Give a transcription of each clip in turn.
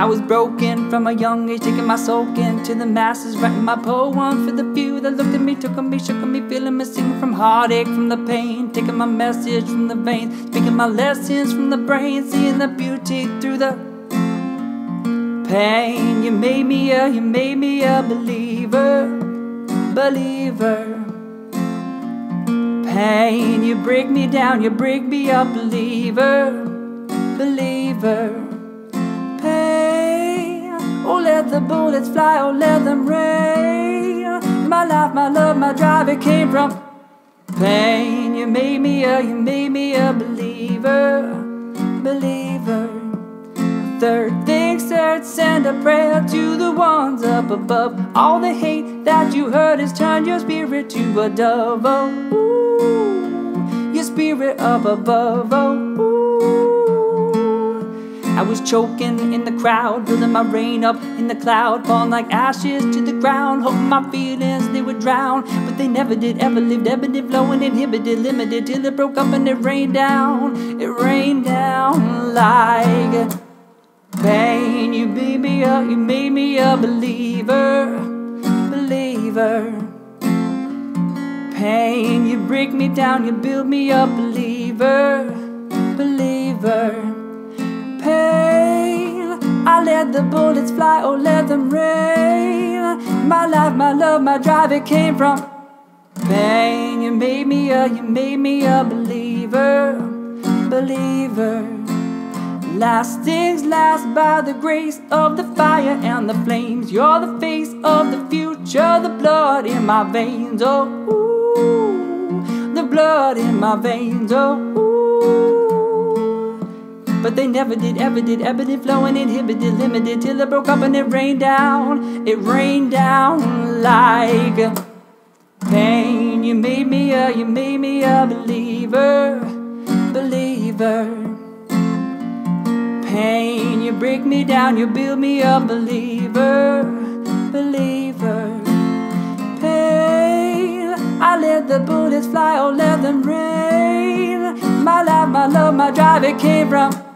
I was broken from a young age, taking my soul into the masses, writing my poem for the few that looked at me, took on me, shook on me, feeling me, singing from heartache, from the pain, taking my message from the veins, speaking my lessons from the brain, seeing the beauty through the pain. You made me a, you made me a believer, believer. Pain, you break me down, you break me up, believer, believer. Oh, let the bullets fly, oh, let them rain. My life, my love, my drive, it came from pain. You made me a, you made me a believer, believer. Third thing, third, send a prayer to the ones up above. All the hate that you heard has turned your spirit to a dove. Oh, ooh, your spirit up above. Oh, ooh. I was choking in the crowd, building my rain up in the cloud, falling like ashes to the ground, hoping my feelings they would drown. But they never did, ever lived, ebbing, flowing, inhibited, limited, till it broke up and it rained down. It rained down like pain. You made me a, you made me a believer, believer. Pain, you break me down, you build me up, believer, believer. I let the bullets fly, oh, let them rain. My life, my love, my drive, it came from pain. You made me a, you made me a believer, believer. Last things last by the grace of the fire and the flames. You're the face of the future, the blood in my veins. Oh, ooh, the blood in my veins. Oh, ooh. But they never did, ever did, ever did flowing, inhibited, limited, till it broke up and it rained down. It rained down like pain. You made me a, you made me a believer, believer. Pain, you break me down, you build me a believer, believer. Pain, I let the bullets fly, oh let them rain. My life, my love, my drive, it came from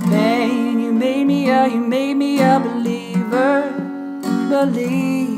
pain. You made me a, you made me a believer, believer.